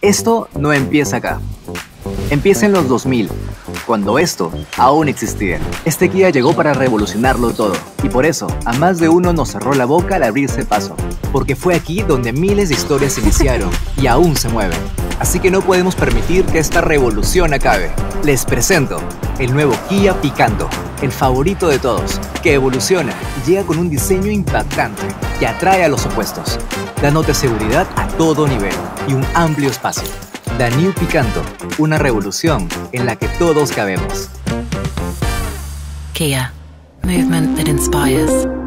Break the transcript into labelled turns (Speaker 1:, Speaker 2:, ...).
Speaker 1: Esto no empieza acá. Empieza en los 2000, cuando esto aún existía. Este Kia llegó para revolucionarlo todo, y por eso a más de uno nos cerró la boca al abrirse paso, porque fue aquí donde miles de historias se iniciaron y aún se mueven. Así que no podemos permitir que esta revolución acabe. Les presento el nuevo Kia Picanto, el favorito de todos, que evoluciona y llega con un diseño impactante que atrae a los opuestos, dándote seguridad a todo nivel y un amplio espacio. The New Picanto, una revolución en la que todos cabemos.
Speaker 2: Kia, movement that inspires.